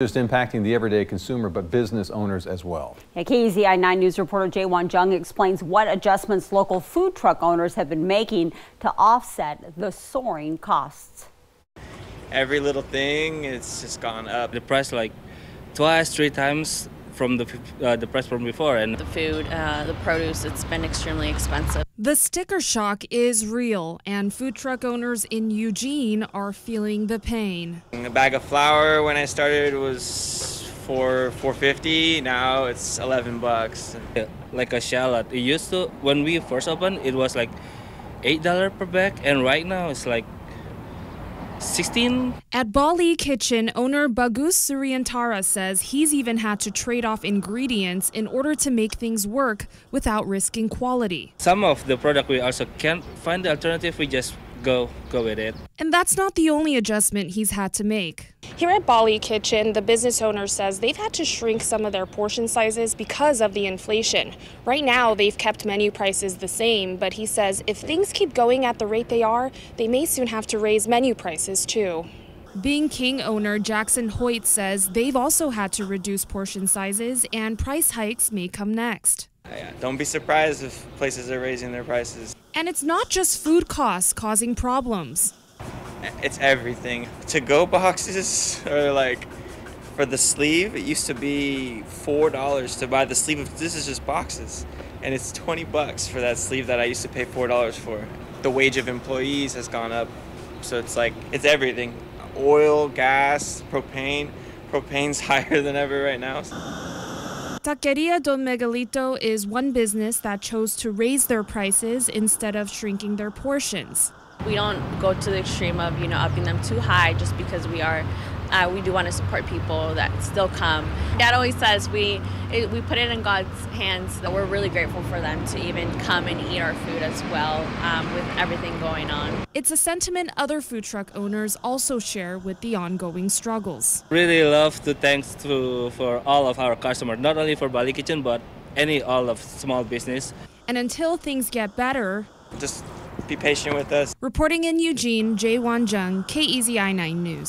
Just impacting the everyday consumer, but business owners as well. Yeah, KEZI 9 News reporter Jaewon Jung explains what adjustments local food truck owners have been making to offset the soaring costs. Every little thing, it's just gone up. The price like twice, three times from the uh, the price from before, and the food, uh, the produce, it's been extremely expensive. The sticker shock is real, and food truck owners in Eugene are feeling the pain. A bag of flour when I started was for 450. Now it's 11 bucks. Like a shallot, it used to when we first opened, it was like eight dollar per bag, and right now it's like 16. At Bali Kitchen, owner Bagus Suryantara says he's even had to trade off ingredients in order to make things work without risking quality. Some of the product we also can't find the alternative, we just go go with it. And that's not the only adjustment he's had to make. Here at Bali Kitchen, the business owner says they've had to shrink some of their portion sizes because of the inflation. Right now, they've kept menu prices the same, but he says if things keep going at the rate they are, they may soon have to raise menu prices too. Bing King owner Jackson Hoyt says they've also had to reduce portion sizes and price hikes may come next. Uh, yeah, don't be surprised if places are raising their prices. And it's not just food costs causing problems. It's everything. To go boxes are like for the sleeve, it used to be four dollars to buy the sleeve of this is just boxes. And it's twenty bucks for that sleeve that I used to pay four dollars for. The wage of employees has gone up. So it's like it's everything. Oil, gas, propane. Propane's higher than ever right now. Taqueria Don Miguelito is one business that chose to raise their prices instead of shrinking their portions. We don't go to the extreme of, you know, upping them too high just because we are uh, we do want to support people that still come. Dad always says we it, we put it in God's hands. That we're really grateful for them to even come and eat our food as well um, with everything going on. It's a sentiment other food truck owners also share with the ongoing struggles. Really love to thanks to for all of our customers, not only for Bali Kitchen but any all of small business. And until things get better, just be patient with us. Reporting in Eugene, Jaewon Jung, KEZI 9 News.